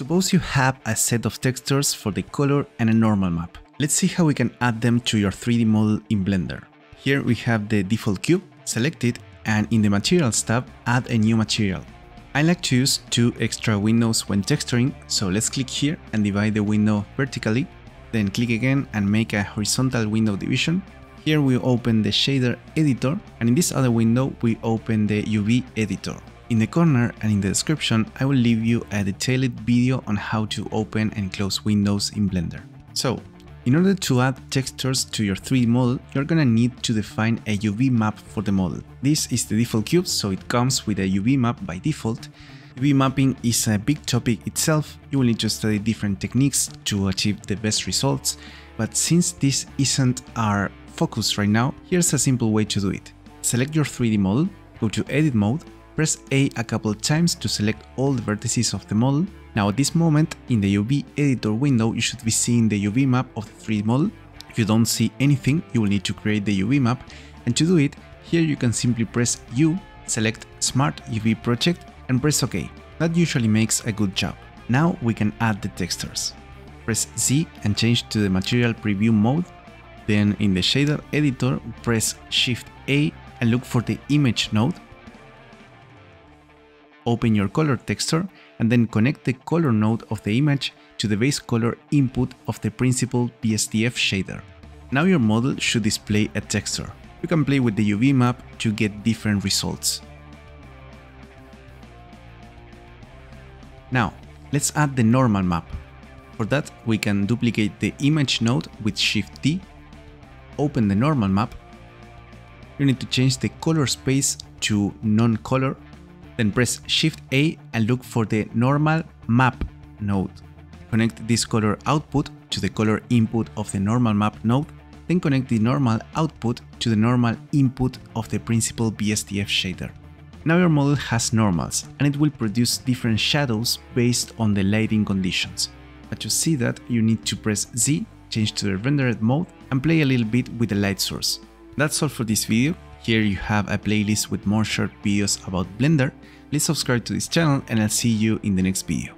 Suppose you have a set of textures for the color and a normal map. Let's see how we can add them to your 3D model in Blender. Here we have the default cube, select it, and in the Materials tab, add a new material. I like to use two extra windows when texturing, so let's click here and divide the window vertically, then click again and make a horizontal window division. Here we open the shader editor, and in this other window we open the UV editor. In the corner and in the description, I will leave you a detailed video on how to open and close windows in Blender. So, in order to add textures to your 3D model, you're gonna need to define a UV map for the model. This is the default cube, so it comes with a UV map by default. UV mapping is a big topic itself, you will need to study different techniques to achieve the best results, but since this isn't our focus right now, here's a simple way to do it. Select your 3D model, go to edit mode, press A a couple times to select all the vertices of the model. Now at this moment, in the UV editor window, you should be seeing the UV map of the 3D model. If you don't see anything, you will need to create the UV map, and to do it, here you can simply press U, select Smart UV Project, and press OK. That usually makes a good job. Now we can add the textures. Press Z and change to the Material Preview mode. Then in the shader editor, press Shift A and look for the image node open your color texture and then connect the color node of the image to the base color input of the Principled BSDF shader. Now your model should display a texture. You can play with the UV map to get different results. Now, let's add the normal map. For that, we can duplicate the image node with Shift D, open the normal map. You need to change the color space to non-color then press Shift A and look for the normal map node. Connect this color output to the color input of the normal map node, then connect the normal output to the normal input of the Principled BSDF shader. Now your model has normals, and it will produce different shadows based on the lighting conditions. But to see that, you need to press Z, change to the rendered mode, and play a little bit with the light source. That's all for this video, here you have a playlist with more short videos about Blender. Please subscribe to this channel and I'll see you in the next video.